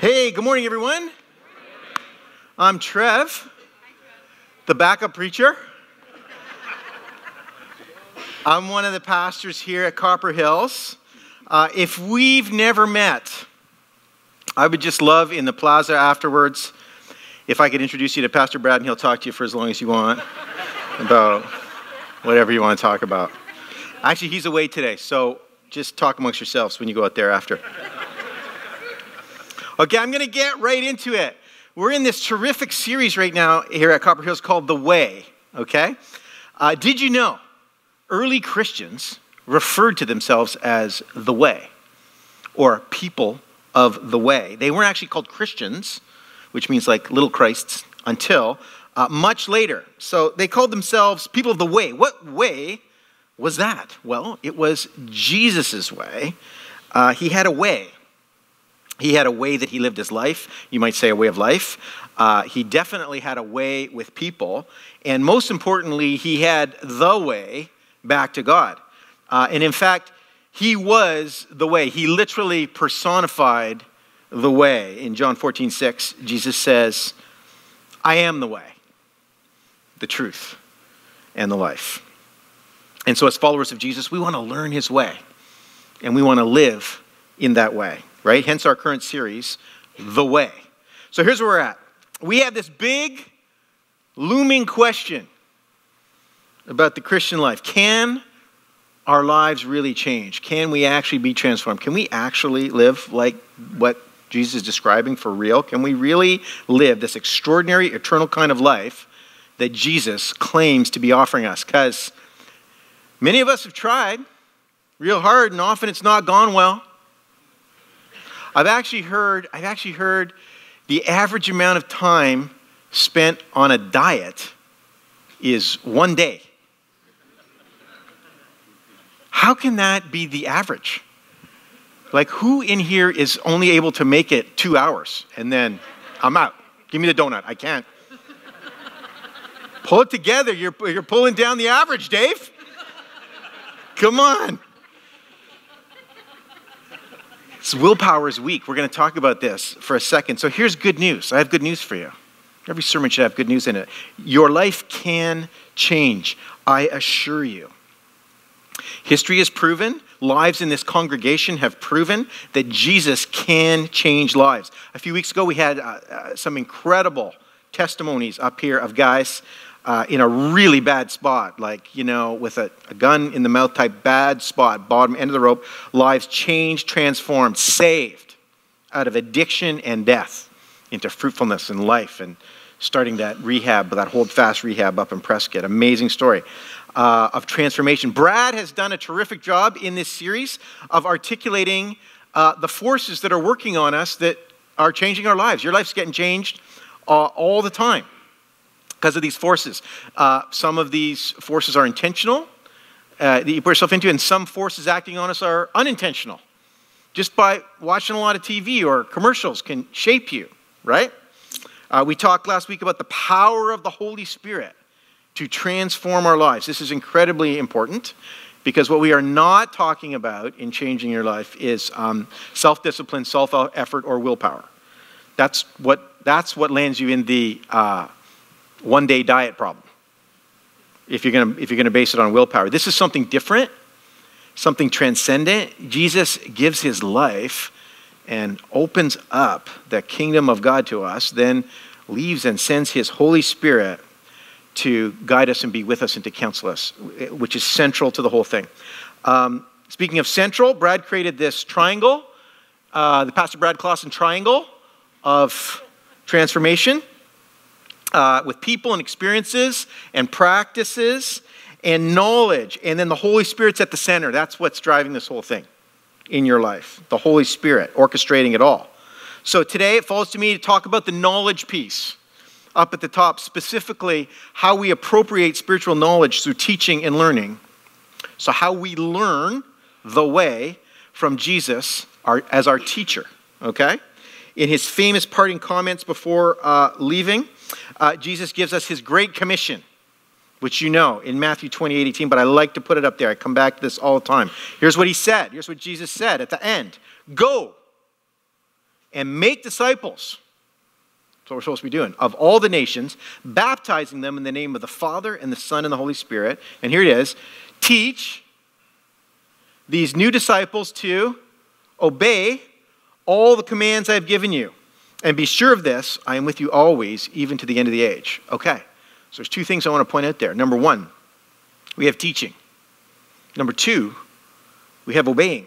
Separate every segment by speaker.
Speaker 1: Hey, good morning, everyone. I'm Trev, the backup preacher. I'm one of the pastors here at Copper Hills. Uh, if we've never met, I would just love in the plaza afterwards if I could introduce you to Pastor Brad and he'll talk to you for as long as you want about whatever you want to talk about. Actually, he's away today, so just talk amongst yourselves when you go out there after. Okay, I'm going to get right into it. We're in this terrific series right now here at Copper Hills called The Way, okay? Uh, did you know early Christians referred to themselves as the Way or people of the Way? They weren't actually called Christians, which means like little Christs, until uh, much later. So they called themselves people of the Way. What way was that? Well, it was Jesus' way. Uh, he had a way. He had a way that he lived his life. You might say a way of life. Uh, he definitely had a way with people. And most importantly, he had the way back to God. Uh, and in fact, he was the way. He literally personified the way. In John 14, 6, Jesus says, I am the way, the truth, and the life. And so, as followers of Jesus, we want to learn his way, and we want to live in that way right? Hence our current series, The Way. So here's where we're at. We have this big, looming question about the Christian life. Can our lives really change? Can we actually be transformed? Can we actually live like what Jesus is describing for real? Can we really live this extraordinary, eternal kind of life that Jesus claims to be offering us? Because many of us have tried real hard, and often it's not gone well. I've actually heard, I've actually heard the average amount of time spent on a diet is one day. How can that be the average? Like, who in here is only able to make it two hours and then I'm out? Give me the donut. I can't. Pull it together. You're, you're pulling down the average, Dave. Come on. Willpower is weak. We're going to talk about this for a second. So here's good news. I have good news for you. Every sermon should have good news in it. Your life can change, I assure you. History has proven, lives in this congregation have proven that Jesus can change lives. A few weeks ago, we had uh, uh, some incredible testimonies up here of guys uh, in a really bad spot, like, you know, with a, a, gun in the mouth type bad spot, bottom end of the rope, lives changed, transformed, saved out of addiction and death into fruitfulness and life and starting that rehab, that hold fast rehab up in Prescott. Amazing story. Uh, of transformation. Brad has done a terrific job in this series of articulating uh, the forces that are working on us that are changing our lives. Your life's getting changed uh, all the time because of these forces. Uh, some of these forces are intentional uh, that you put yourself into, and some forces acting on us are unintentional. Just by watching a lot of TV or commercials can shape you, right? Uh, we talked last week about the power of the Holy Spirit to transform our lives. This is incredibly important because what we are not talking about in changing your life is um, self discipline, self effort, or willpower. That's what, that's what lands you in the uh, one day diet problem. If you're going to base it on willpower. This is something different something transcendent. Jesus gives his life and opens up the kingdom of god to us then leaves and sends his holy spirit to guide us and be with us and to counsel us which is central to the whole thing. Um, speaking of central brad created this triangle uh, the pastor brad clausen triangle of transformation uh, with people and experiences and practices and knowledge. And then the Holy Spirit's at the center. That's what's driving this whole thing in your life. The Holy Spirit orchestrating it all. So today it falls to me to talk about the knowledge piece up at the top, specifically how we appropriate spiritual knowledge through teaching and learning. So, how we learn the way from Jesus our, as our teacher, okay? In his famous parting comments before uh, leaving, uh, Jesus gives us his great commission, which you know in Matthew 28 18, but I like to put it up there. I come back to this all the time. Here's what he said. Here's what Jesus said at the end Go and make disciples. That's what we're supposed to be doing. Of all the nations, baptizing them in the name of the Father and the Son and the Holy Spirit. And here it is teach these new disciples to obey all the commands I've given you. And be sure of this I am with you always, even to the end of the age. Okay, so there's two things I want to point out there. Number one, we have teaching. Number two, we have obeying,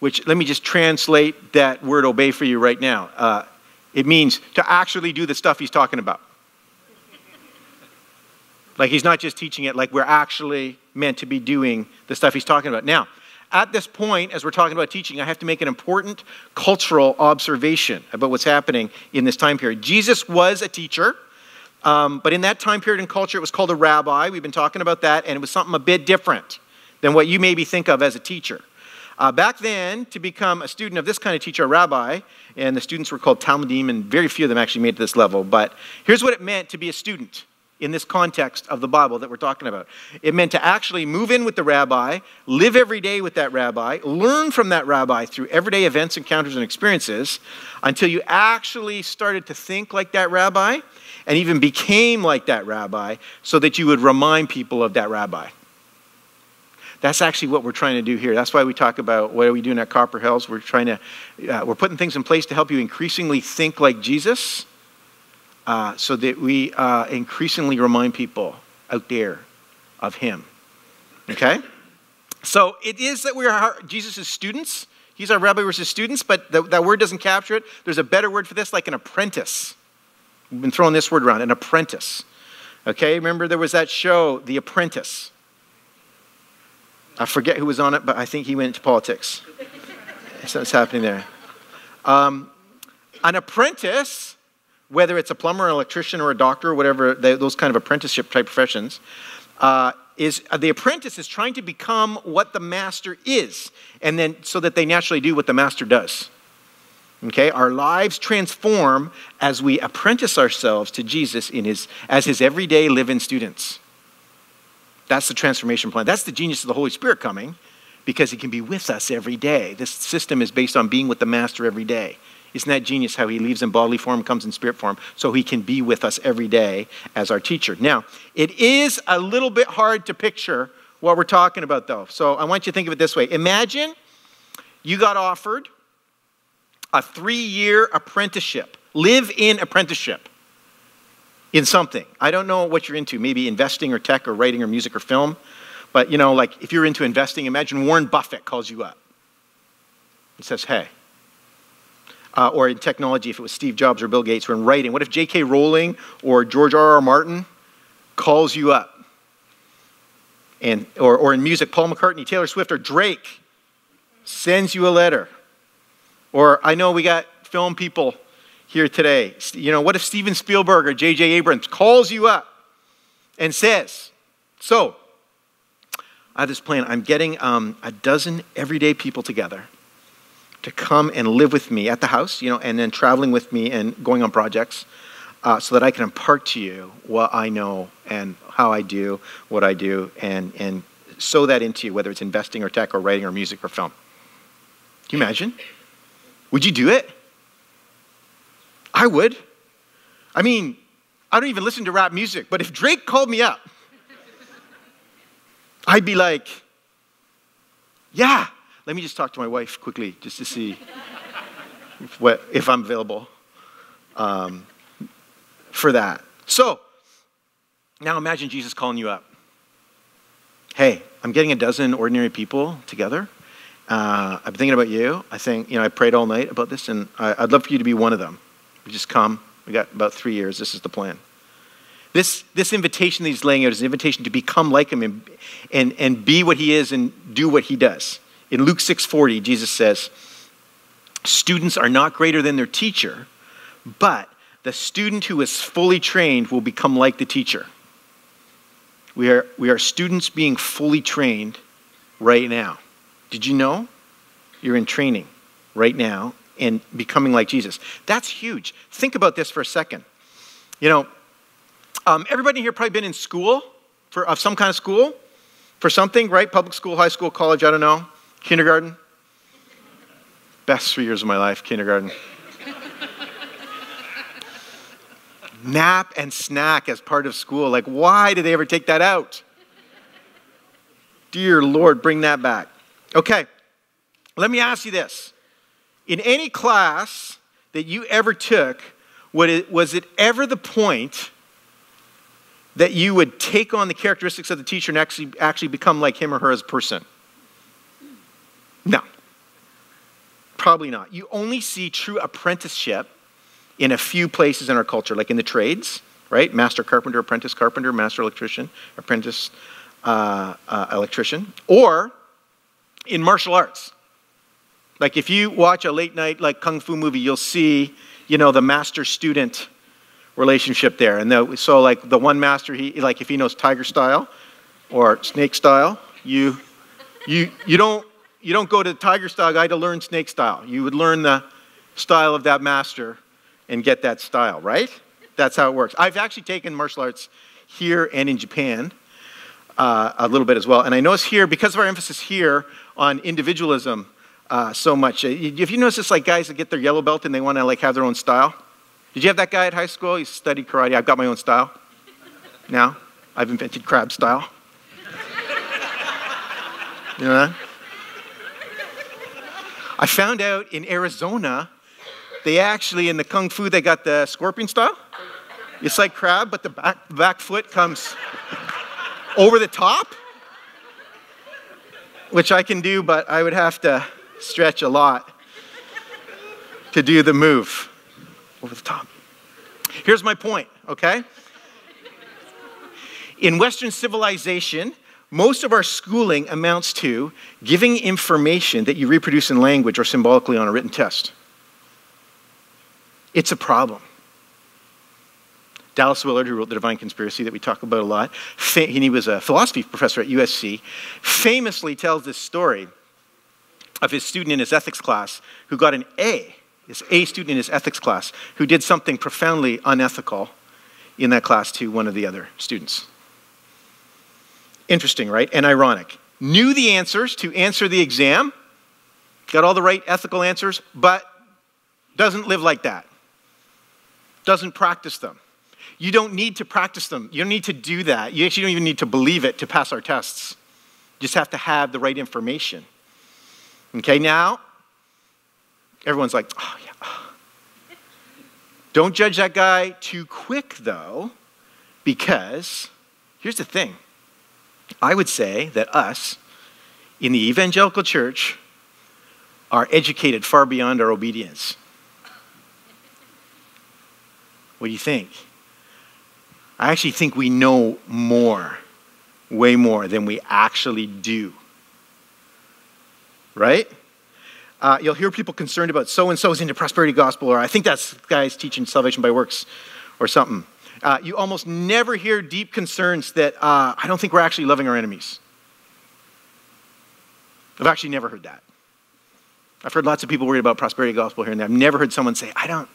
Speaker 1: which let me just translate that word obey for you right now. Uh, it means to actually do the stuff he's talking about. Like he's not just teaching it, like we're actually meant to be doing the stuff he's talking about. Now, at this point, as we're talking about teaching, I have to make an important cultural observation about what's happening in this time period. Jesus was a teacher, um, but in that time period in culture, it was called a rabbi. We've been talking about that, and it was something a bit different than what you maybe think of as a teacher. Uh, back then, to become a student of this kind of teacher, a rabbi, and the students were called Talmidim, and very few of them actually made to this level, but here's what it meant to be a student in this context of the Bible that we're talking about. It meant to actually move in with the rabbi, live every day with that rabbi, learn from that rabbi through everyday events, encounters, and experiences until you actually started to think like that rabbi and even became like that rabbi so that you would remind people of that rabbi. That's actually what we're trying to do here. That's why we talk about what are we doing at Copper Hills. We're trying to, uh, we're putting things in place to help you increasingly think like Jesus uh, so that we uh, increasingly remind people out there of Him. Okay? So it is that we are Jesus' students. He's our rabbi versus students, but the, that word doesn't capture it. There's a better word for this, like an apprentice. We've been throwing this word around, an apprentice. Okay, remember there was that show, The Apprentice. I forget who was on it, but I think he went into politics. What's happening there. Um, an apprentice whether it's a plumber, an electrician, or a doctor, or whatever, those kind of apprenticeship type professions, uh, is the apprentice is trying to become what the master is, and then so that they naturally do what the master does. Okay, our lives transform as we apprentice ourselves to Jesus in his, as his everyday live-in students. That's the transformation plan. That's the genius of the Holy Spirit coming because he can be with us every day. This system is based on being with the master every day. Isn't that genius how he leaves in bodily form, comes in spirit form, so he can be with us every day as our teacher? Now, it is a little bit hard to picture what we're talking about, though. So I want you to think of it this way Imagine you got offered a three year apprenticeship, live in apprenticeship in something. I don't know what you're into, maybe investing or tech or writing or music or film. But, you know, like if you're into investing, imagine Warren Buffett calls you up and says, hey, uh, or in technology, if it was Steve Jobs or Bill Gates, or in writing. What if J.K. Rowling or George R.R. Martin calls you up? And, or, or in music, Paul McCartney, Taylor Swift, or Drake sends you a letter. Or I know we got film people here today. You know, what if Steven Spielberg or J.J. Abrams calls you up and says, So, I have this plan. I'm getting um, a dozen everyday people together to come and live with me at the house, you know, and then traveling with me and going on projects uh, so that I can impart to you what I know and how I do what I do and, and sow that into you, whether it's investing or tech or writing or music or film. Can you imagine? Would you do it? I would. I mean, I don't even listen to rap music, but if Drake called me up, I'd be like, yeah, let me just talk to my wife quickly just to see if, what, if I'm available um, for that. So, now imagine Jesus calling you up. Hey, I'm getting a dozen ordinary people together. Uh, I've been thinking about you. I think, you know, I prayed all night about this, and I, would love for you to be one of them. We just come. We got about three years. This is the plan. This, this invitation that he's laying out is an invitation to become like him and, and, and be what he is and do what he does. In Luke 6:40, Jesus says, "Students are not greater than their teacher, but the student who is fully trained will become like the teacher." We are, we are students being fully trained right now. Did you know? You're in training right now and becoming like Jesus. That's huge. Think about this for a second. You know, um, everybody here probably been in school for of some kind of school for something, right? Public school, high school, college, I don't know. Kindergarten? Best three years of my life, kindergarten. Nap and snack as part of school. Like, why did they ever take that out? Dear Lord, bring that back. Okay, let me ask you this. In any class that you ever took, was it ever the point that you would take on the characteristics of the teacher and actually, actually become like him or her as a person? No. Probably not. You only see true apprenticeship in a few places in our culture, like in the trades, right? Master carpenter, apprentice carpenter, master electrician, apprentice uh, uh, electrician, or in martial arts. Like if you watch a late night like kung fu movie, you'll see, you know, the master student relationship there. And the, so like the one master, he like if he knows tiger style or snake style, you you you don't you don't go to tiger style guy to learn snake style. You would learn the style of that master and get that style, right? That's how it works. I've actually taken martial arts here and in Japan uh, a little bit as well. And I notice here, because of our emphasis here on individualism uh, so much, uh, if you notice this, like guys that get their yellow belt and they want to like have their own style. Did you have that guy at high school? He studied karate. I've got my own style. Now, I've invented crab style. You know that? I found out in Arizona, they actually, in the Kung Fu, they got the scorpion style. It's like crab, but the back, back foot comes over the top, which I can do, but I would have to stretch a lot to do the move over the top. Here's my point, okay? In Western civilization, most of our schooling amounts to giving information that you reproduce in language or symbolically on a written test. It's a problem. Dallas Willard, who wrote The Divine Conspiracy that we talk about a lot, and he was a philosophy professor at USC, famously tells this story of his student in his ethics class who got an A, this A student in his ethics class, who did something profoundly unethical in that class to one of the other students. Interesting, right? And ironic. Knew the answers to answer the exam, got all the right ethical answers, but doesn't live like that, doesn't practice them. You don't need to practice them. You don't need to do that. You actually don't even need to believe it to pass our tests. You just have to have the right information. Okay, now, everyone's like, oh, yeah. Oh. Don't judge that guy too quick, though, because here's the thing. I would say that us in the evangelical church are educated far beyond our obedience. What do you think? I actually think we know more, way more than we actually do. Right? Uh, you'll hear people concerned about so and so's into prosperity gospel, or I think that's guy's teaching salvation by works, or something. Uh, you almost never hear deep concerns that uh, I don't think we're actually loving our enemies. I've actually never heard that. I've heard lots of people worried about prosperity gospel here and there. I've never heard someone say, I don't,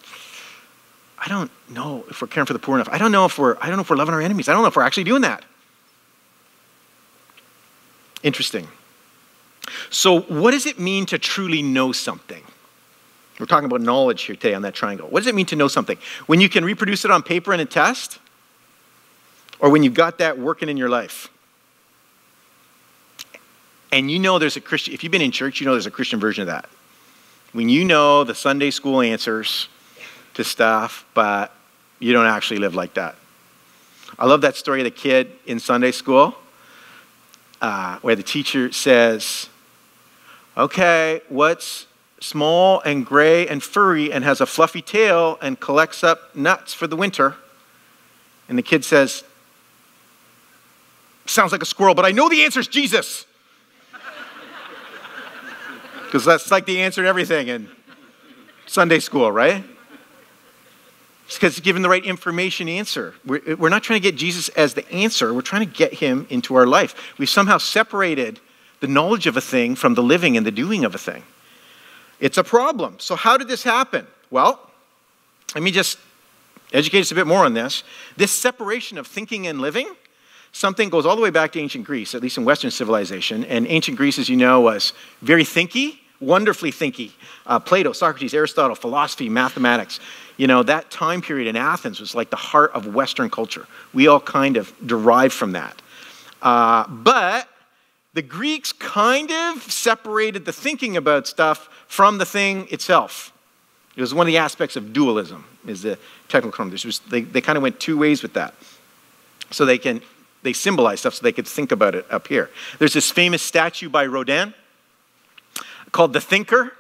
Speaker 1: I don't know if we're caring for the poor enough. I don't know if we're, I don't know if we're loving our enemies. I don't know if we're actually doing that. Interesting. So, what does it mean to truly know something? We're talking about knowledge here today on that triangle. What does it mean to know something? When you can reproduce it on paper in a test, or when you've got that working in your life? And you know there's a Christian, if you've been in church, you know there's a Christian version of that. When you know the Sunday school answers, to stuff, but you don't actually live like that. I love that story of the kid in Sunday school uh, where the teacher says, Okay, what's small and gray and furry and has a fluffy tail and collects up nuts for the winter? And the kid says, Sounds like a squirrel, but I know the answer is Jesus. Because that's like the answer to everything in Sunday school, right? because it's given the right information answer. We're, we're not trying to get Jesus as the answer, we're trying to get him into our life. We've somehow separated the knowledge of a thing from the living and the doing of a thing. It's a problem. So, how did this happen? Well, let me just educate us a bit more on this. This separation of thinking and living, something goes all the way back to ancient Greece, at least in Western civilization. And ancient Greece, as you know, was very thinky, wonderfully thinky. Uh, Plato, Socrates, Aristotle, philosophy, mathematics. You know, that time period in Athens was like the heart of Western culture. We all kind of derive from that. Uh, but the Greeks kind of separated the thinking about stuff from the thing itself. It was one of the aspects of dualism, is the technical term. Was, they, they kind of went two ways with that. So they can they symbolize stuff so they could think about it up here. There's this famous statue by Rodin called The Thinker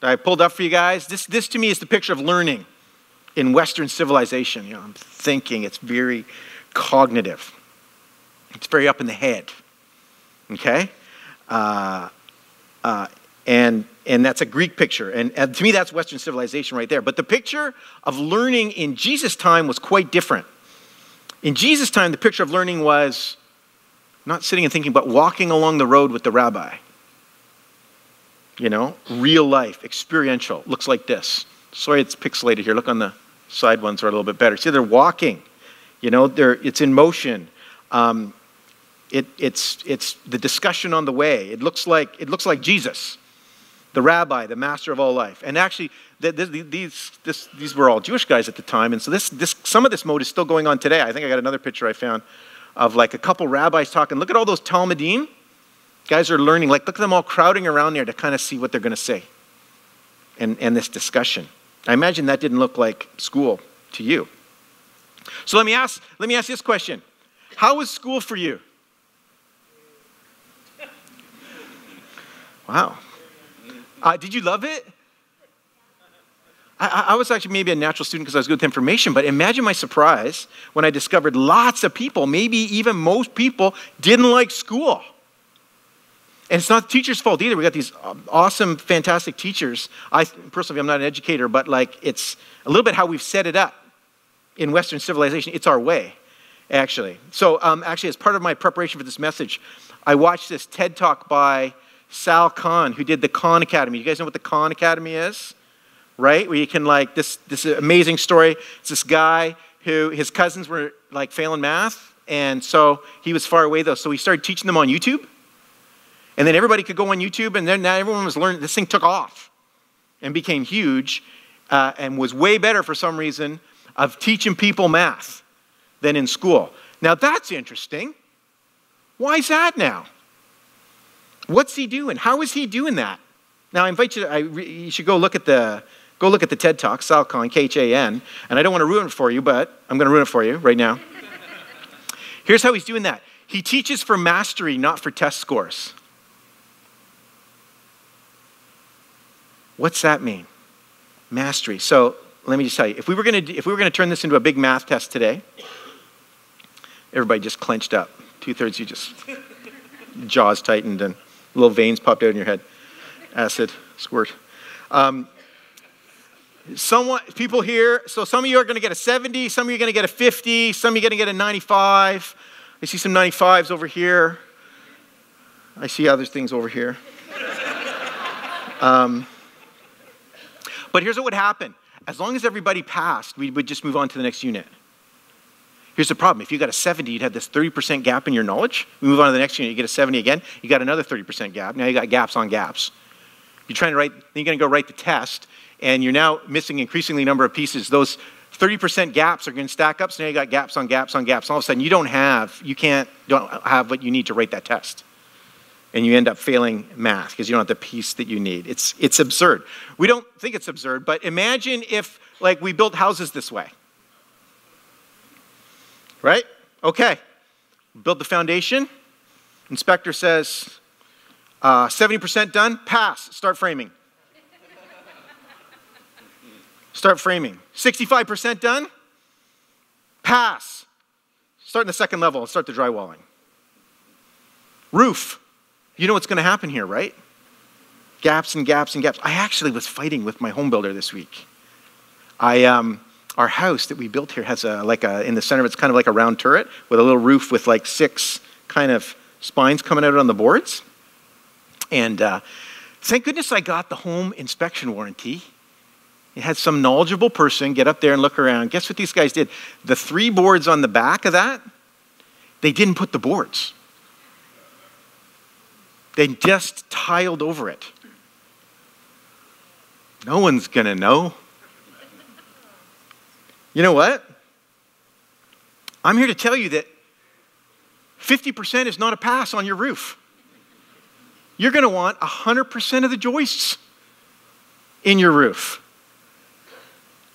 Speaker 1: that I pulled up for you guys. This, this to me is the picture of learning in Western civilization. You know, I'm thinking, it's very cognitive, it's very up in the head. Okay? Uh, uh, and, and that's a Greek picture. And, and to me, that's Western civilization right there. But the picture of learning in Jesus' time was quite different. In Jesus' time, the picture of learning was not sitting and thinking, but walking along the road with the rabbi. You know, real life, experiential. Looks like this. Sorry, it's pixelated here. Look on the side ones are a little bit better. See, they're walking. You know, they're, it's in motion. Um, it, it's, it's the discussion on the way. It looks like, it looks like Jesus, the rabbi, the master of all life. And actually, these, this, these were all Jewish guys at the time. And so this, this, some of this mode is still going on today. I think I got another picture I found of like a couple rabbis talking. Look at all those Talmidim. Guys are learning. Like, look at them all crowding around there to kind of see what they're going to say and, and this discussion. I imagine that didn't look like school to you. So let me ask, let me ask this question. How was school for you? Wow. Uh, did you love it? I, I, was actually maybe a natural student because I was good with information, but imagine my surprise when I discovered lots of people, maybe even most people, didn't like school. And it's not the teacher's fault either. We got these awesome, fantastic teachers. I personally, I'm not an educator, but like it's a little bit how we've set it up in Western civilization. It's our way, actually. So, um, actually, as part of my preparation for this message, I watched this TED talk by Sal Khan, who did the Khan Academy. You guys know what the Khan Academy is? Right? Where you can, like, this, this amazing story. It's this guy who his cousins were, like, failing math. And so he was far away, though. So he started teaching them on YouTube. And then everybody could go on YouTube, and then now everyone was learning. This thing took off and became huge uh, and was way better for some reason of teaching people math than in school. Now, that's interesting. Why is that now? What's he doing? How is he doing that? Now, I invite you to, I, you should go look at the, go look at the TED Talk, Sal Khan, and I don't want to ruin it for you, but I'm going to ruin it for you right now. Here's how he's doing that. He teaches for mastery, not for test scores. What's that mean? Mastery. So let me just tell you, if we were going to, if we were going to turn this into a big math test today, everybody just clenched up. Two thirds, you just jaws tightened and little veins popped out in your head. Acid, squirt. Um, someone, people here, so some of you are going to get a 70, some of you are going to get a 50, some of you are going to get a 95. I see some 95s over here. I see other things over here. Um, but here's what would happen. As long as everybody passed, we would just move on to the next unit. Here's the problem. If you got a 70, you'd have this 30% gap in your knowledge. We move on to the next unit, you get a 70 again, you got another 30% gap. Now you got gaps on gaps. You're trying to write, then you're going to go write the test, and you're now missing increasingly number of pieces. Those 30% gaps are going to stack up, so now you got gaps on gaps on gaps. All of a sudden, you don't have, you can't, don't have what you need to write that test. And you end up failing math because you don't have the piece that you need. It's, it's absurd. We don't think it's absurd, but imagine if, like, we built houses this way. Right? Okay. Build the foundation. Inspector says, uh, 70% done, pass, start framing. Start framing. 65% done, pass. Start in the second level, start the drywalling. Roof. You know what's going to happen here, right? Gaps and gaps and gaps. I actually was fighting with my home builder this week. I, um, our house that we built here has a, like a, in the center of it's kind of like a round turret with a little roof with like six kind of spines coming out on the boards. And uh, thank goodness I got the home inspection warranty. It had some knowledgeable person get up there and look around. Guess what these guys did? The three boards on the back of that, they didn't put the boards. They just tiled over it. No one's going to know. You know what? I'm here to tell you that 50% is not a pass on your roof. You're going to want 100% of the joists in your roof.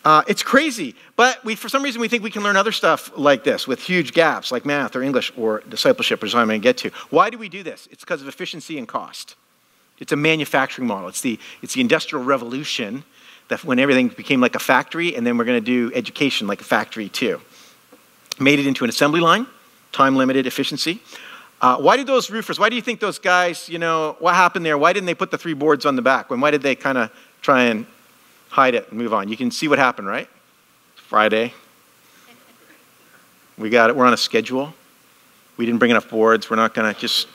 Speaker 1: Uh, it's crazy, but we, for some reason, we think we can learn other stuff like this with huge gaps, like math or English or discipleship, or which I'm going to get to. Why do we do this? It's because of efficiency and cost. It's a manufacturing model. It's the, it's the industrial revolution when everything became like a factory, and then we're going to do education like a factory too. Made it into an assembly line, time limited efficiency. Uh, why did those roofers, why do you think those guys, you know, what happened there? Why didn't they put the three boards on the back? When, why did they kind of try and hide it and move on? You can see what happened, right? Friday. We got it. We're on a schedule. We didn't bring enough boards. We're not going to just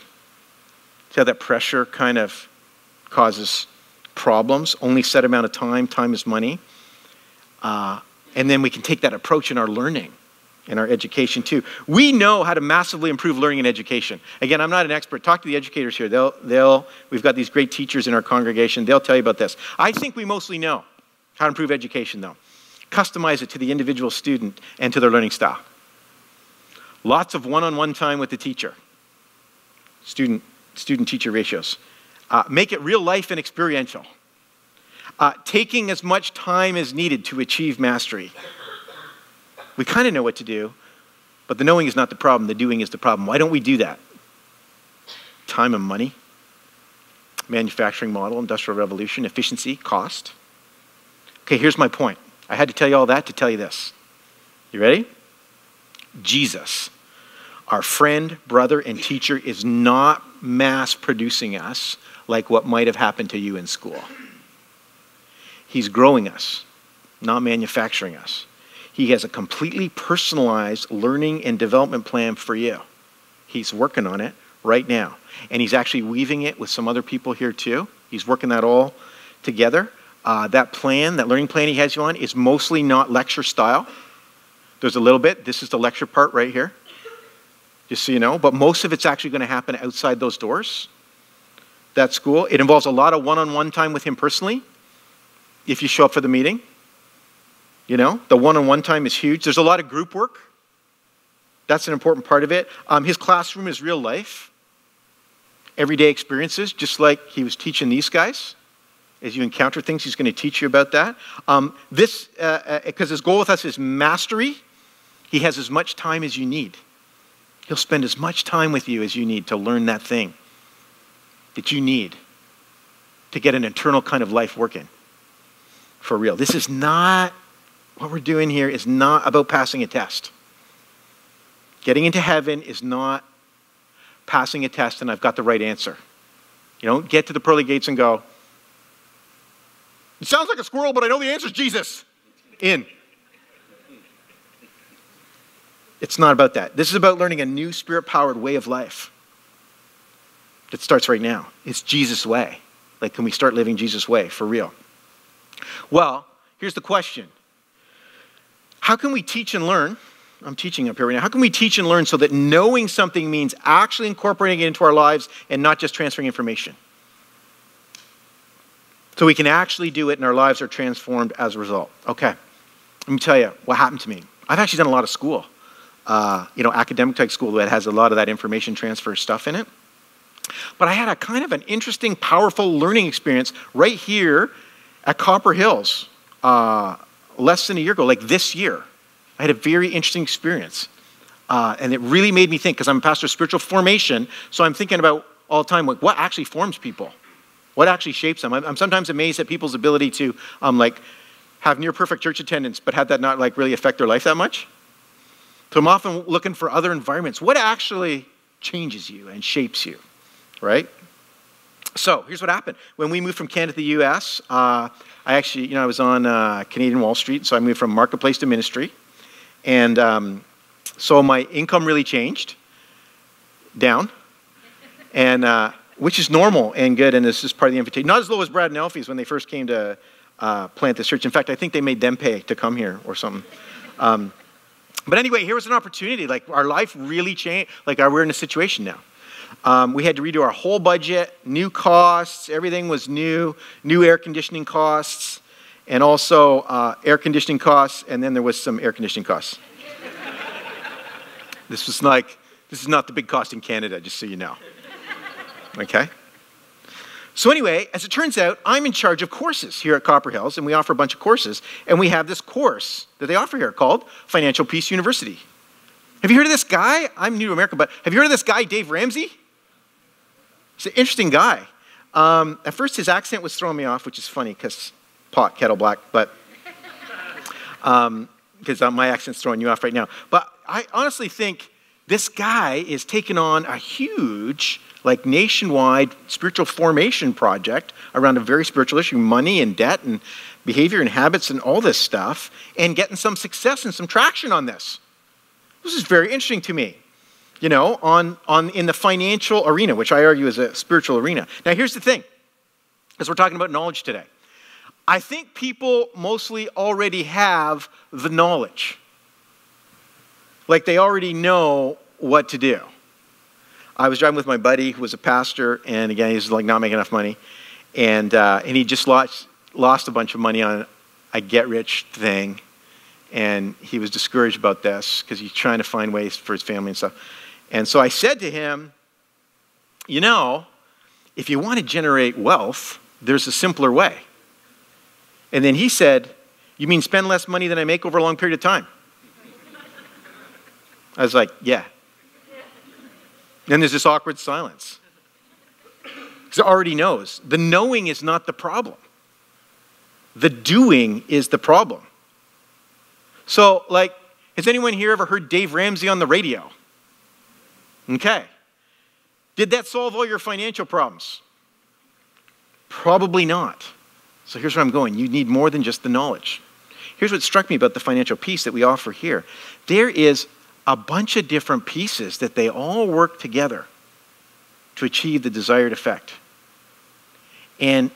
Speaker 1: see how that pressure kind of causes problems. Only set amount of time. Time is money. Uh, and then we can take that approach in our learning in our education too. We know how to massively improve learning and education. Again, I'm not an expert. Talk to the educators here. They'll, they'll, we've got these great teachers in our congregation. They'll tell you about this. I think we mostly know how to improve education, though. Customize it to the individual student and to their learning style. Lots of one on one time with the teacher, student student teacher ratios. Uh, make it real life and experiential. Uh, taking as much time as needed to achieve mastery. We kind of know what to do, but the knowing is not the problem, the doing is the problem. Why don't we do that? Time and money, manufacturing model, industrial revolution, efficiency, cost. Okay, here's my point. I had to tell you all that to tell you this. You ready? Jesus, our friend, brother, and teacher, is not mass producing us like what might have happened to you in school. He's growing us, not manufacturing us. He has a completely personalized learning and development plan for you. He's working on it right now. And he's actually weaving it with some other people here too. He's working that all together. Uh, that plan, that learning plan he has you on, is mostly not lecture style. There's a little bit. This is the lecture part right here, just so you know. But most of it's actually going to happen outside those doors. That school. It involves a lot of one on one time with him personally if you show up for the meeting. You know, the one on one time is huge. There's a lot of group work. That's an important part of it. Um, his classroom is real life, everyday experiences, just like he was teaching these guys. As you encounter things, he's going to teach you about that. Um, this, because uh, uh, his goal with us is mastery, he has as much time as you need. He'll spend as much time with you as you need to learn that thing that you need to get an internal kind of life working for real. This is not, what we're doing here is not about passing a test. Getting into heaven is not passing a test and I've got the right answer. You don't get to the pearly gates and go, it sounds like a squirrel, but I know the answer is Jesus. In. It's not about that. This is about learning a new spirit powered way of life that starts right now. It's Jesus' way. Like, can we start living Jesus' way for real? Well, here's the question How can we teach and learn? I'm teaching up here right now. How can we teach and learn so that knowing something means actually incorporating it into our lives and not just transferring information? So we can actually do it and our lives are transformed as a result. Okay, let me tell you what happened to me. I've actually done a lot of school, uh, you know, academic type school that has a lot of that information transfer stuff in it. But I had a kind of an interesting, powerful learning experience right here at Copper Hills uh, less than a year ago, like this year. I had a very interesting experience. Uh, and it really made me think, because I'm a pastor of spiritual formation, so I'm thinking about all the time, like, what actually forms people? What actually shapes them? I'm, I'm sometimes amazed at people's ability to um, like have near perfect church attendance, but had that not like really affect their life that much. So I'm often looking for other environments. What actually changes you and shapes you, right? So here's what happened. When we moved from Canada to the U.S., uh, I actually, you know, I was on uh, Canadian Wall Street, so I moved from marketplace to ministry, and um, so my income really changed down, and uh, which is normal and good, and this is part of the invitation. Not as low as Brad and Elfie's when they first came to uh, plant this church. In fact, I think they made them pay to come here or something. Um, but anyway, here was an opportunity. Like our life really changed. Like we're in a situation now. Um, we had to redo our whole budget, new costs, everything was new, new air conditioning costs, and also uh, air conditioning costs, and then there was some air conditioning costs. this was like, this is not the big cost in Canada, just so you know. Okay? So, anyway, as it turns out, I'm in charge of courses here at Copper Hills, and we offer a bunch of courses. And we have this course that they offer here called Financial Peace University. Have you heard of this guy? I'm new to America, but have you heard of this guy, Dave Ramsey? He's an interesting guy. Um, at first, his accent was throwing me off, which is funny because pot, kettle black, but because um, my accent's throwing you off right now. But I honestly think this guy is taking on a huge, like nationwide spiritual formation project around a very spiritual issue money and debt and behavior and habits and all this stuff, and getting some success and some traction on this. This is very interesting to me you know, on, on in the financial arena, which I argue is a spiritual arena. Now, here's the thing, as we're talking about knowledge today. I think people mostly already have the knowledge. Like they already know what to do. I was driving with my buddy who was a pastor, and again, he's like not making enough money. And, uh, and he just lost, lost a bunch of money on a get rich thing. And he was discouraged about this because he's trying to find ways for his family and stuff. And so I said to him, You know, if you want to generate wealth, there's a simpler way. And then he said, You mean spend less money than I make over a long period of time? I was like, Yeah. Then there's this awkward silence. Because already knows. The knowing is not the problem, the doing is the problem. So, like, has anyone here ever heard Dave Ramsey on the radio? Okay. Did that solve all your financial problems? Probably not. So here's where I'm going. You need more than just the knowledge. Here's what struck me about the financial peace that we offer here there is a bunch of different pieces that they all work together to achieve the desired effect. And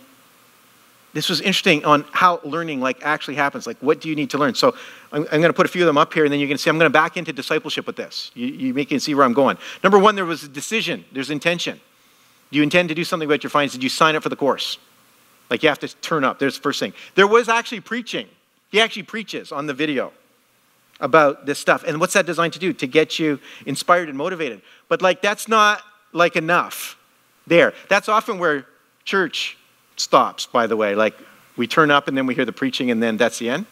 Speaker 1: this was interesting on how learning like actually happens. Like, what do you need to learn? So, I'm, I'm going to put a few of them up here, and then you can see I'm going to back into discipleship with this. You, you make see where I'm going. Number one, there was a decision. There's intention. Do you intend to do something about your finances? Did you sign up for the course? Like you have to turn up. There's the first thing. There was actually preaching. He actually preaches on the video about this stuff. And what's that designed to do? To get you inspired and motivated. But like that's not like enough there. That's often where church stops, by the way. Like we turn up and then we hear the preaching and then that's the end.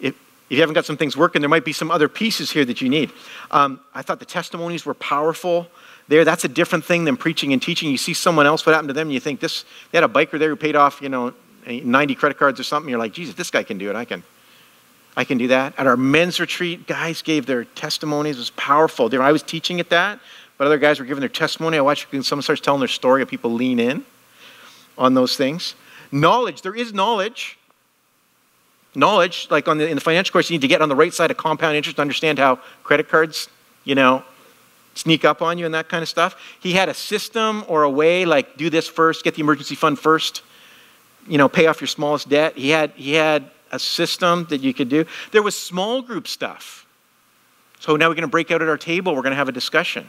Speaker 1: If, if you haven't got some things working, there might be some other pieces here that you need. Um, I thought the testimonies were powerful there. That's a different thing than preaching and teaching. You see someone else, what happened to them, and you think this, they had a biker there who paid off, you know, 90 credit cards or something. You're like, Jesus, this guy can do it. I can. I can do that. At our men's retreat, guys gave their testimonies. It was powerful. I was teaching at that, but other guys were giving their testimony. I watched someone starts telling their story, and people lean in on those things. Knowledge, there is knowledge. Knowledge, like on the, in the financial course, you need to get on the right side of compound interest to understand how credit cards, you know, sneak up on you and that kind of stuff. He had a system or a way like do this first, get the emergency fund first, you know, pay off your smallest debt. He had he had a system that you could do. There was small group stuff. So now we're going to break out at our table. We're going to have a discussion.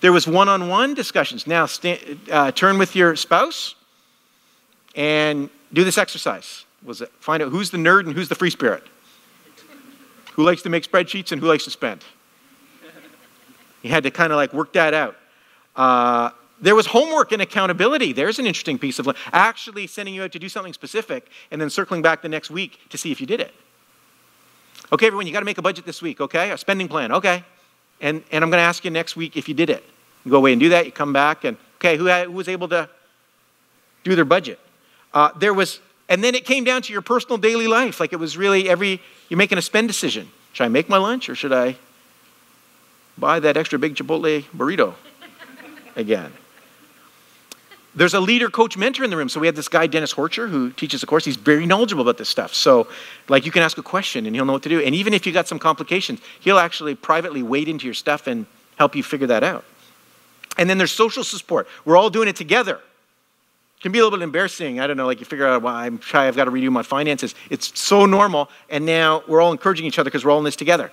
Speaker 1: There was one-on-one discussions. Now uh, turn with your spouse and do this exercise. Was it find out who's the nerd and who's the free spirit? Who likes to make spreadsheets and who likes to spend? You had to kind of like work that out. Uh, there was homework and accountability. There's an interesting piece of actually sending you out to do something specific and then circling back the next week to see if you did it. Okay, everyone, you got to make a budget this week, okay? A spending plan, okay. And, and I'm going to ask you next week if you did it. You go away and do that, you come back, and okay, who, who was able to do their budget? Uh, there was, and then it came down to your personal daily life. Like it was really every, you're making a spend decision. Should I make my lunch or should I buy that extra big Chipotle burrito again. There's a leader, coach, mentor in the room. So we have this guy, Dennis Horcher, who teaches a course. He's very knowledgeable about this stuff. So, like, you can ask a question and he'll know what to do. And even if you got some complications, he'll actually privately wade into your stuff and help you figure that out. And then there's social support. We're all doing it together. Can be a little bit embarrassing. I don't know, like you figure out, well, I'm shy, I've got to redo my finances. It's so normal. And now we're all encouraging each other because we're all in this together.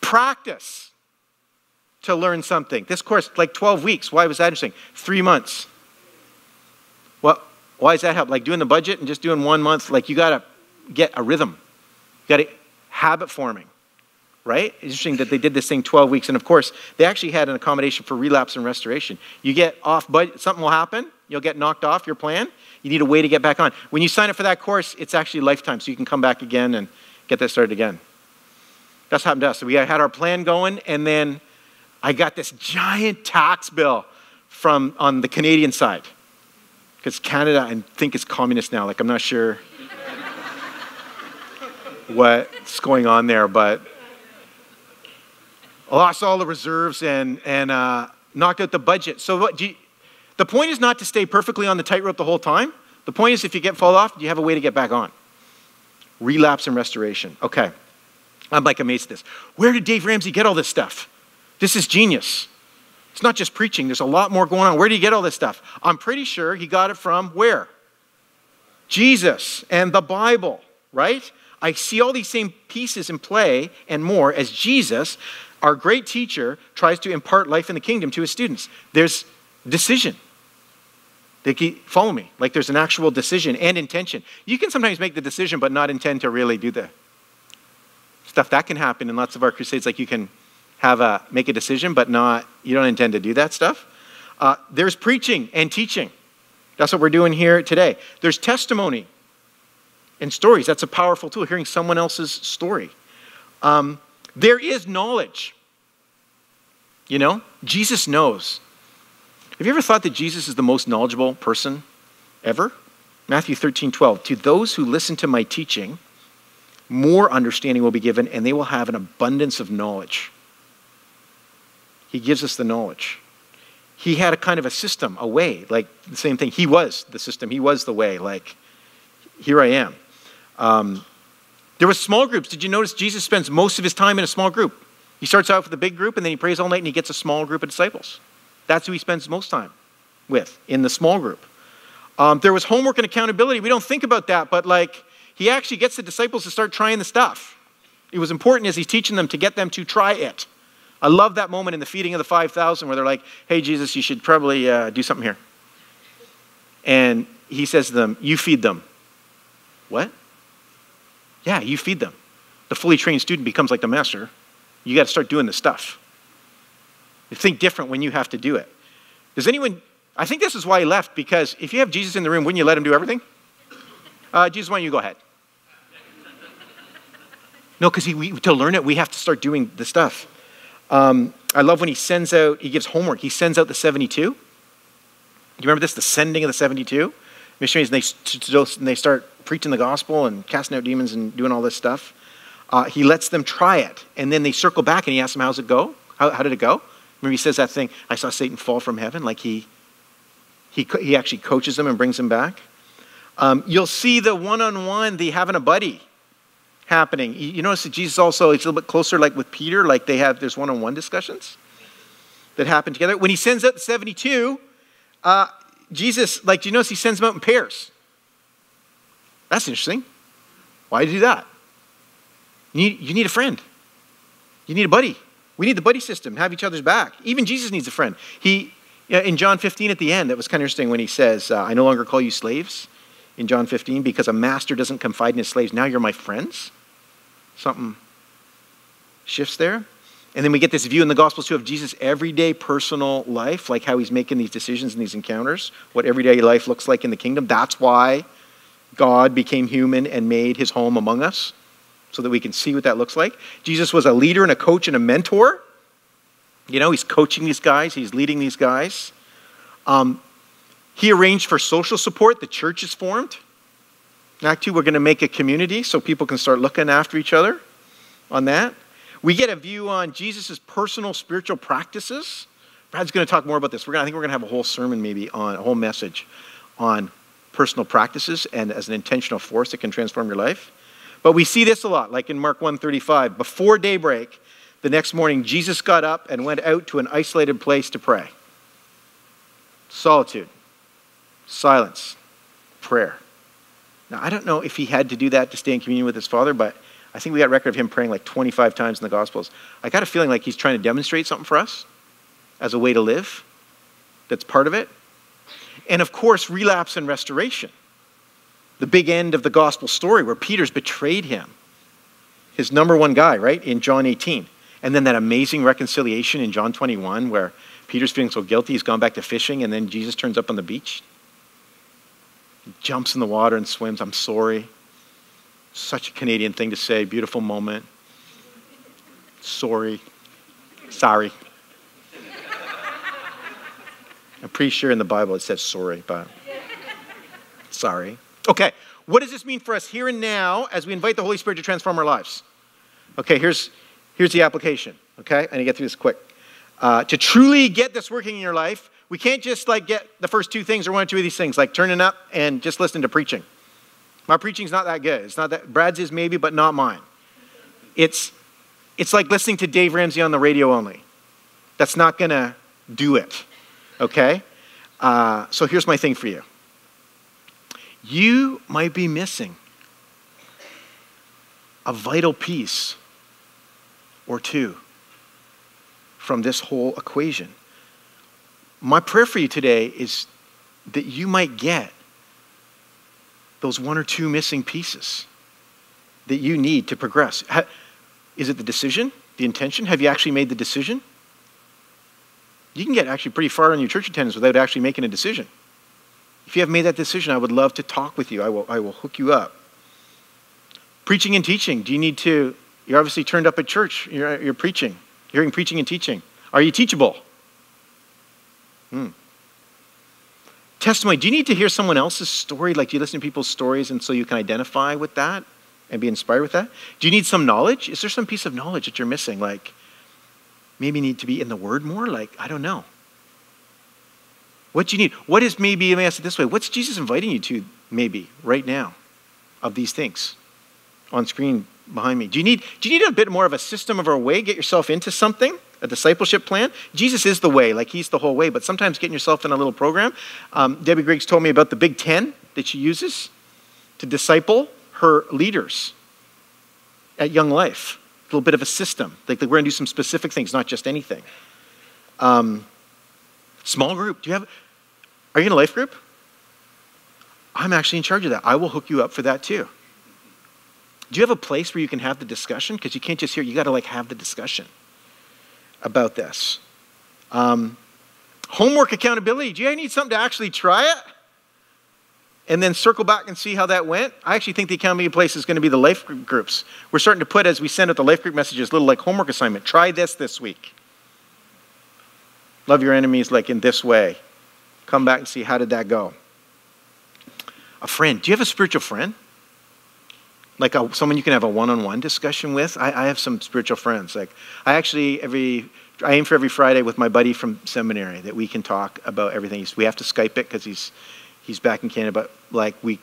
Speaker 1: Practice to learn something. This course, like 12 weeks. Why was that interesting? Three months. What? Why does that help? Like doing the budget and just doing one month, like you got to get a rhythm. You got to habit forming, right? It's interesting that they did this thing 12 weeks. And of course, they actually had an accommodation for relapse and restoration. You get off budget, something will happen. You'll get knocked off your plan. You need a way to get back on. When you sign up for that course, it's actually lifetime, so you can come back again and get that started again. That's happened to us. So we had our plan going, and then I got this giant tax bill from on the Canadian side. Because Canada, I think, is communist now. Like, I'm not sure what's going on there, but I lost all the reserves and, and uh, knocked out the budget. So, what, do you, the point is not to stay perfectly on the tightrope the whole time. The point is, if you get fall off, you have a way to get back on. Relapse and restoration. Okay. I'm like amazed at this. Where did Dave Ramsey get all this stuff? This is genius. It's not just preaching, there's a lot more going on. Where did he get all this stuff? I'm pretty sure he got it from where? Jesus and the Bible, right? I see all these same pieces in play and more as Jesus, our great teacher, tries to impart life in the kingdom to his students. There's decision. They keep, follow me. Like there's an actual decision and intention. You can sometimes make the decision but not intend to really do the stuff that can happen in lots of our crusades. Like you can have a make a decision but not you don't intend to do that stuff. Uh, there's preaching and teaching. That's what we're doing here today. There's testimony and stories. That's a powerful tool, hearing someone else's story. Um, there is knowledge. You know, Jesus knows. Have you ever thought that Jesus is the most knowledgeable person ever? Matthew 13, 12. To those who listen to my teaching, more understanding will be given, and they will have an abundance of knowledge. He gives us the knowledge. He had a kind of a system, a way, like the same thing. He was the system, He was the way. Like, here I am. Um, there were small groups. Did you notice Jesus spends most of his time in a small group? He starts out with a big group, and then he prays all night, and he gets a small group of disciples. That's who he spends most time with in the small group. Um, there was homework and accountability. We don't think about that, but like he actually gets the disciples to start trying the stuff. It was important as he's teaching them to get them to try it. I love that moment in the feeding of the 5,000 where they're like, hey, Jesus, you should probably uh, do something here. And he says to them, You feed them. What? Yeah, you feed them. The fully trained student becomes like the master. You got to start doing the stuff. You think different when you have to do it. Does anyone, I think this is why he left, because if you have Jesus in the room, wouldn't you let him do everything? Uh, Jesus, why don't you go ahead? No, because to learn it, we have to start doing the stuff. Um, I love when he sends out, he gives homework. He sends out the 72. Do you remember this? The sending of the 72? Missionaries, and they, and they start preaching the gospel and casting out demons and doing all this stuff. Uh, he lets them try it. And then they circle back and he asks them, How's it go? How, how did it go? Remember, he says that thing, I saw Satan fall from heaven, like he, he, he actually coaches them and brings them back. Um, you'll see the one on one, the having a buddy happening. You, you notice that Jesus also, it's a little bit closer, like with Peter, like they have, there's one on one discussions that happen together. When he sends out the 72, uh, Jesus, like, do you notice he sends them out in pairs? That's interesting. Why do you do that? You need, you need a friend, you need a buddy. We need the buddy system, have each other's back. Even Jesus needs a friend. He, in John 15 at the end, that was kind of interesting when he says, uh, I no longer call you slaves in John 15 because a master doesn't confide in his slaves. Now you're my friends. Something shifts there. And then we get this view in the Gospels too of Jesus' everyday personal life, like how he's making these decisions and these encounters, what everyday life looks like in the kingdom. That's why God became human and made his home among us so that we can see what that looks like. Jesus was a leader and a coach and a mentor. You know, he's coaching these guys, he's leading these guys. Um, he arranged for social support. The church is formed. Acts two, we're going to make a community so people can start looking after each other on that. We get a view on Jesus' personal spiritual practices. Brad's going to talk more about this. We're going to, I think we're going to have a whole sermon, maybe, on a whole message on personal practices and as an intentional force that can transform your life. But we see this a lot, like in Mark 1:35. Before daybreak, the next morning, Jesus got up and went out to an isolated place to pray. Solitude, silence, prayer. Now, I don't know if he had to do that to stay in communion with his Father, but I think we got record of him praying like 25 times in the Gospels. I got a feeling like he's trying to demonstrate something for us. as a way to live. That's part of it. And of course, relapse and restoration. The big end of the gospel story where Peter's betrayed him, his number one guy, right, in John 18. And then that amazing reconciliation in John 21 where Peter's feeling so guilty he's gone back to fishing, and then Jesus turns up on the beach. He jumps in the water and swims. I'm sorry. Such a Canadian thing to say. Beautiful moment. Sorry. Sorry. I'm pretty sure in the Bible it says sorry, but sorry. Okay, what does this mean for us here and now as we invite the Holy Spirit to transform our lives? Okay, here's, here's the application. Okay, I need to get through this quick. Uh, to truly get this working in your life, we can't just like get the first two things or one or two of these things, like turning up and just listening to preaching. My preaching's not that good. It's not that Brad's is maybe, but not mine. It's it's like listening to Dave Ramsey on the radio only. That's not gonna do it. Okay? Uh, so here's my thing for you. You might be missing a vital piece or two from this whole equation. My prayer for you today is that you might get those one or two missing pieces that you need to progress. Is it the decision, the intention? Have you actually made the decision? You can get actually pretty far in your church attendance without actually making a decision. If you have made that decision, I would love to talk with you. I will, I will hook you up. Preaching and teaching. Do you need to? You're obviously turned up at church. You're, you're preaching, hearing preaching and teaching. Are you teachable? Hmm. Testimony. Do you need to hear someone else's story? Like, do you listen to people's stories and so you can identify with that and be inspired with that? Do you need some knowledge? Is there some piece of knowledge that you're missing? Like, maybe need to be in the Word more? Like, I don't know. What do you need? What is maybe, let me ask it this way what's Jesus inviting you to, maybe, right now, of these things on screen behind me? Do you need, do you need a bit more of a system of a way? Get yourself into something? A discipleship plan? Jesus is the way, like he's the whole way, but sometimes getting yourself in a little program. Um, Debbie Griggs told me about the Big Ten that she uses to disciple her leaders at Young Life A little bit of a system. Like, we're going to do some specific things, not just anything. Um, small group. Do you have? Are you in a life group? I'm actually in charge of that. I will hook you up for that too. Do you have a place where you can have the discussion? Because you can't just hear. You got to like have the discussion about this. Um, homework accountability. Do you need something to actually try it? and then circle back and see how that went. I actually think the accountability place is going to be the life group groups. We're starting to put, as we send out the life group messages, little like homework assignment. Try this this week. Love your enemies like in this way. Come back and see how did that go. A friend. Do you have a spiritual friend? Like a, someone you can have a one-on-one discussion with. I, I have some spiritual friends. Like I actually every I aim for every Friday with my buddy from seminary that we can talk about everything. We have to Skype it because he's he's back in Canada, but like we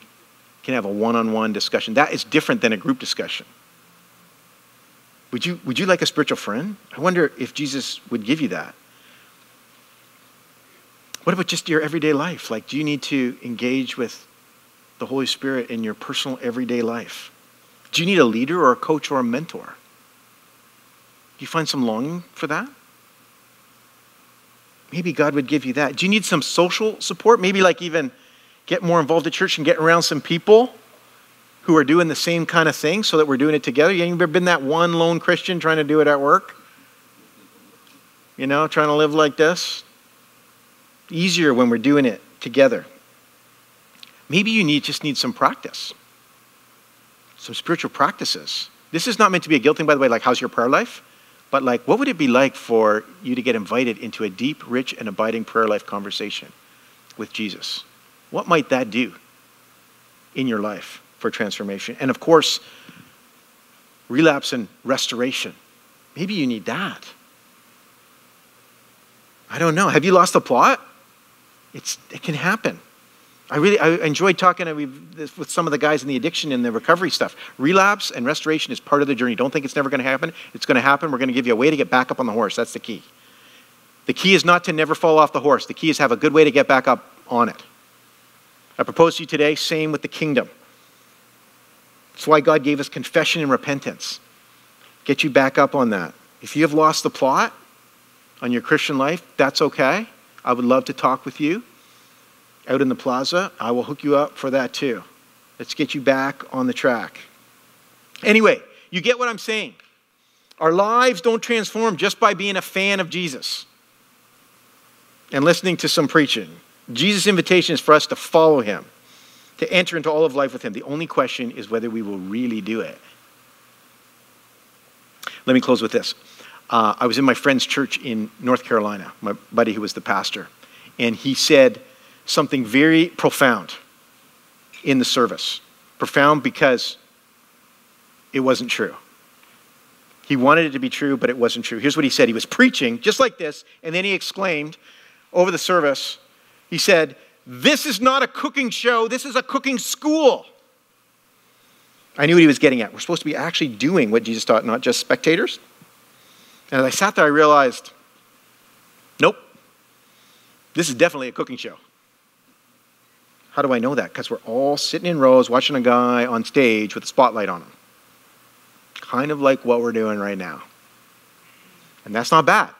Speaker 1: can have a one-on-one discussion. That is different than a group discussion. Would you, would you like a spiritual friend? I wonder if Jesus would give you that. What about just your everyday life? Like, do you need to engage with the Holy Spirit in your personal everyday life? Do you need a leader or a coach or a mentor? Do you find some longing for that? Maybe God would give you that. Do you need some social support? Maybe like even get more involved at church and get around some people who are doing the same kind of thing so that we're doing it together. You ever been that one lone Christian trying to do it at work? You know, trying to live like this? Easier when we're doing it together. Maybe you need just need some practice. Some spiritual practices. This is not meant to be a guilt thing, by the way, like how's your prayer life? But like, what would it be like for you to get invited into a deep, rich, and abiding prayer life conversation with Jesus? What might that do in your life for transformation? And of course, relapse and restoration. Maybe you need that. I don't know. Have you lost the plot? It's, it can happen. I really I enjoyed talking with some of the guys in the addiction and the recovery stuff. Relapse and restoration is part of the journey. Don't think it's never going to happen. It's going to happen. We're going to give you a way to get back up on the horse. That's the key. The key is not to never fall off the horse. The key is have a good way to get back up on it. I propose to you today, same with the kingdom. That's why God gave us confession and repentance. Get you back up on that. If you have lost the plot, on your Christian life, that's okay. I would love to talk with you out in the plaza. I will hook you up for that too. Let's get you back on the track. Anyway, you get what I'm saying. Our lives don't transform just by being a fan of Jesus and listening to some preaching. Jesus' invitation is for us to follow him, to enter into all of life with him. The only question is whether we will really do it. Let me close with this. Uh, I was in my friend's church in North Carolina, my buddy who was the pastor, and he said something very profound in the service. Profound because it wasn't true. He wanted it to be true, but it wasn't true. Here's what he said He was preaching just like this, and then he exclaimed over the service, He said, This is not a cooking show, this is a cooking school. I knew what he was getting at. We're supposed to be actually doing what Jesus taught, not just spectators. And as I sat there, I realized, nope, this is definitely a cooking show. How do I know that? Because we're all sitting in rows watching a guy on stage with a spotlight on him. Kind of like what we're doing right now. And that's not bad.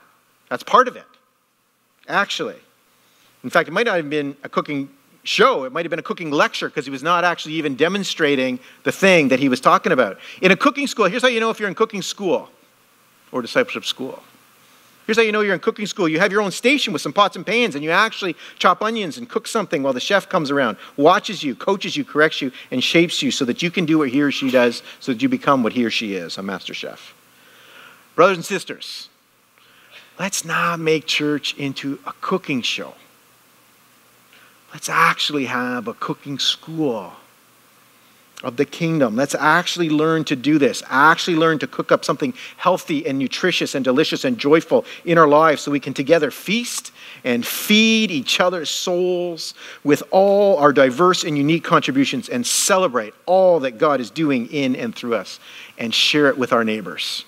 Speaker 1: That's part of it, actually. In fact, it might not have been a cooking show, it might have been a cooking lecture because he was not actually even demonstrating the thing that he was talking about. In a cooking school, here's how you know if you're in cooking school or discipleship school. Here's how you know you're in cooking school. You have your own station with some pots and pans, and you actually chop onions and cook something while the chef comes around, watches you, coaches you, corrects you, and shapes you so that you can do what he or she does, so that you become what he or she is a master chef. Brothers and sisters, let's not make church into a cooking show. Let's actually have a cooking school of the kingdom. Let's actually learn to do this. Actually learn to cook up something healthy and nutritious and delicious and joyful in our lives so we can together feast and feed each other's souls with all our diverse and unique contributions and celebrate all that God is doing in and through us and share it with our neighbors.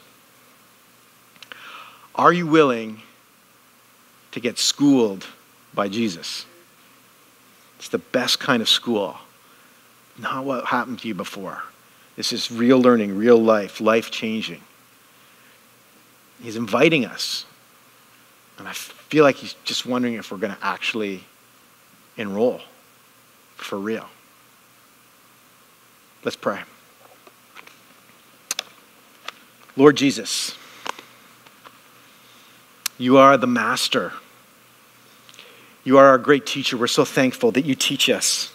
Speaker 1: Are you willing to get schooled by Jesus? It's the best kind of school not what happened to you before. This is real learning, real life, life changing. He's inviting us. And I feel like he's just wondering if we're going to actually enroll for real. Let's pray. Lord Jesus, you are the master. You are our great teacher. We're so thankful that you teach us.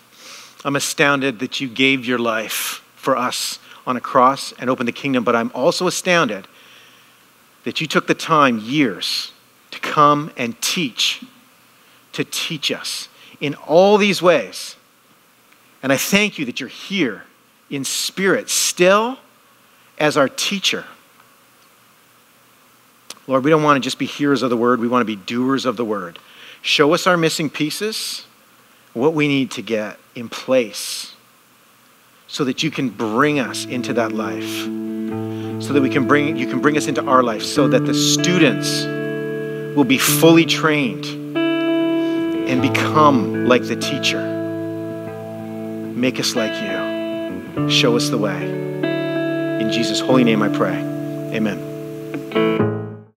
Speaker 1: I'm astounded that you gave your life for us on a cross and opened the kingdom, but I'm also astounded that you took the time, years, to come and teach, to teach us in all these ways. And I thank you that you're here in spirit still as our teacher. Lord, we don't want to just be hearers of the word, we want to be doers of the word. Show us our missing pieces, what we need to get in place so that you can bring us into that life. So that we can bring you can bring us into our life so that the students will be fully trained and become like the teacher. Make us like you. Show us the way. In jesus holy name i pray. Amen